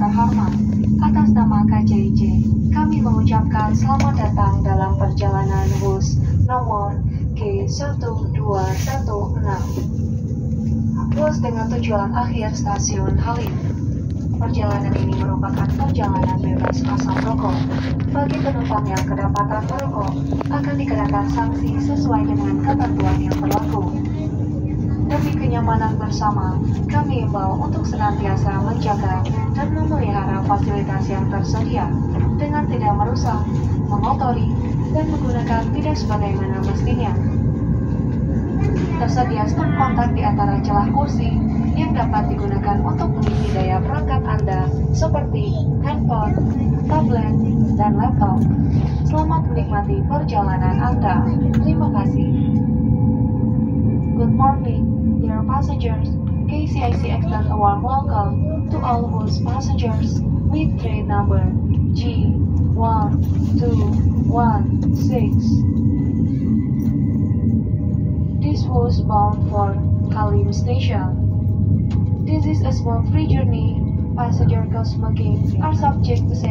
Terhormat, atas nama KCIC, kami mengucapkan selamat datang dalam perjalanan bus nomor G1216. Bus dengan tujuan akhir stasiun Halim. Perjalanan ini merupakan perjalanan bebas asap rokok. Bagi penumpang yang kedapatan merokok, akan dikenakan sanksi sesuai dengan ketentuan yang berlaku. Demi kenyamanan bersama, kami imbau untuk senantiasa menjaga dan memelihara fasilitas yang tersedia dengan tidak merusak, mengotori, dan menggunakan tidak sebagaimana mestinya. Tersedia stop kontak di antara celah kursi yang dapat digunakan untuk mengisi daya perangkat Anda seperti handphone, tablet, dan laptop. Selamat menikmati perjalanan Anda. Terima kasih. Passengers. KCIC extends a warm welcome to all bus passengers with train number G1216. This was bound for Halim Station. This is a small free journey. Passenger co-smoking are subject to safety.